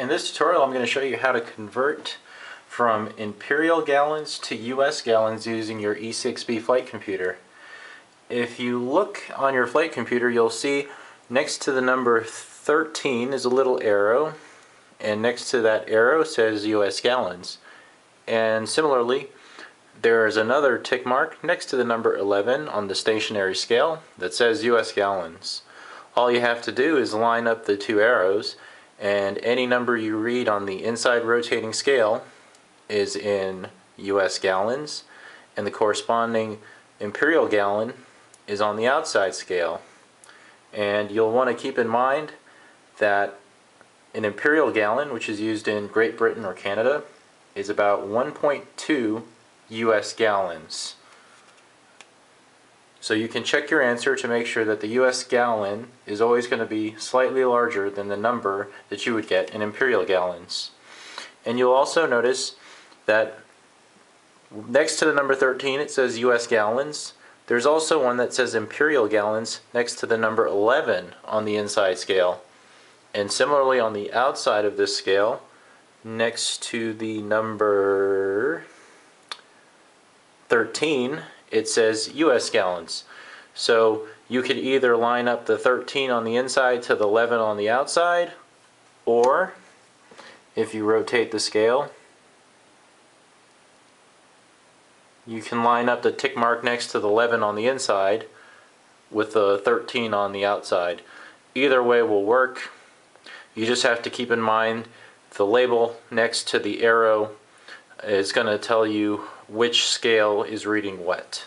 In this tutorial I'm going to show you how to convert from imperial gallons to US gallons using your E6B flight computer. If you look on your flight computer you'll see next to the number 13 is a little arrow and next to that arrow says US gallons. And similarly there is another tick mark next to the number 11 on the stationary scale that says US gallons. All you have to do is line up the two arrows and any number you read on the inside rotating scale is in US gallons and the corresponding imperial gallon is on the outside scale. And you'll want to keep in mind that an imperial gallon which is used in Great Britain or Canada is about 1.2 US gallons so you can check your answer to make sure that the US gallon is always going to be slightly larger than the number that you would get in imperial gallons. And you'll also notice that next to the number 13 it says US gallons. There's also one that says imperial gallons next to the number 11 on the inside scale. And similarly on the outside of this scale, next to the number 13 it says US gallons. So you could either line up the 13 on the inside to the 11 on the outside, or if you rotate the scale, you can line up the tick mark next to the 11 on the inside with the 13 on the outside. Either way will work. You just have to keep in mind the label next to the arrow is going to tell you which scale is reading what.